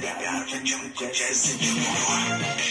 Got me just a